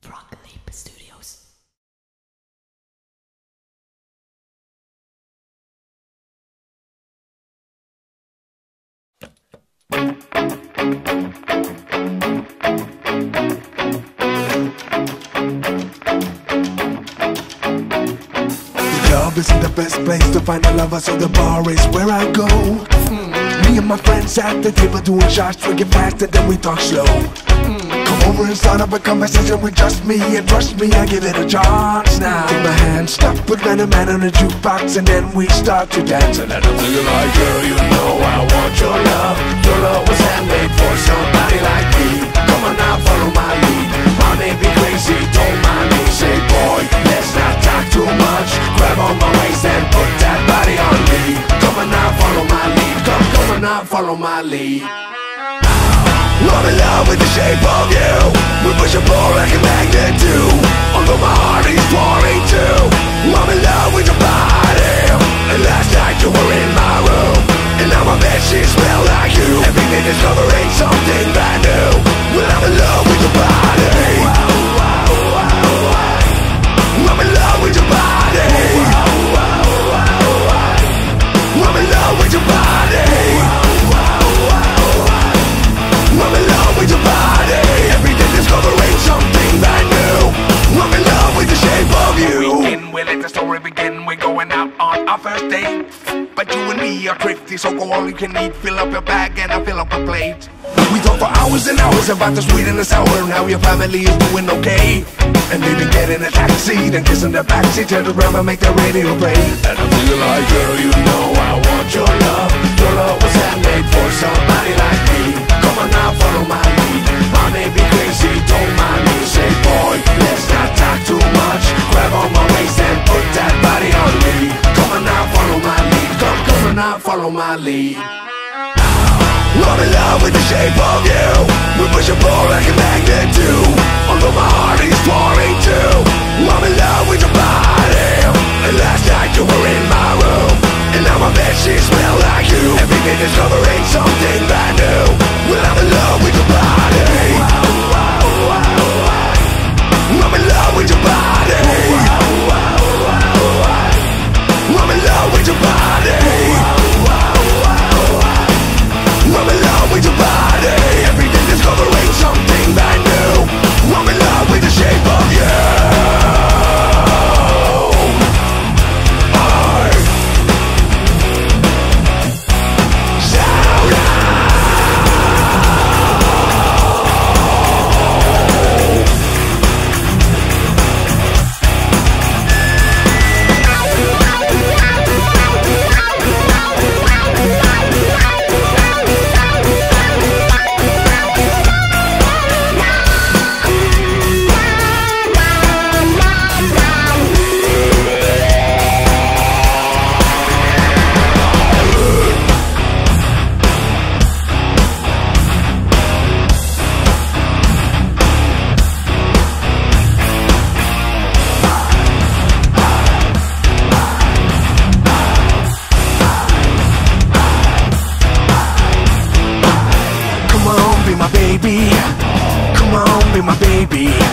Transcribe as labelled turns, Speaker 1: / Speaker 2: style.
Speaker 1: Frog Leap Studios.
Speaker 2: The club isn't the best place to find a lover, so the bar is where I go. Hmm. Me and my friends at the table doing shots, drinking fast, and then we talk slow. Come over and start up a conversation with just me, and trust me, I give it a chance now. Take my hand, stop, put Random Man on the jukebox, and then we start to dance. And I don't feel like, girl, you know I want your love. Your love was handmade for somebody like me. Come on now, follow my lead. I may be crazy, don't mind me. Say, boy, let's not talk too much. Grab on my waist and put that body on me. Come on now, follow my lead. Come, come on now, follow my lead. I'm in love with the shape of you. We push and pull like a magnet
Speaker 3: me are so go all you can eat. Fill up your bag and I fill up a plate.
Speaker 2: We talk for hours and hours about the sweet and the sour And how your family is doing okay And even get in a taxi Then kiss in the backseat Turn around and make the radio play And I feel like, girl, you know I now, follow my lead. I'm in love with the shape of you. We push and pull like a magnet do. Although my heart is pouring too. I'm in love with your body. And last night you were in my room. And now my bed sheets smell like you Every day discovering something brand new. Well I'm in love with baby.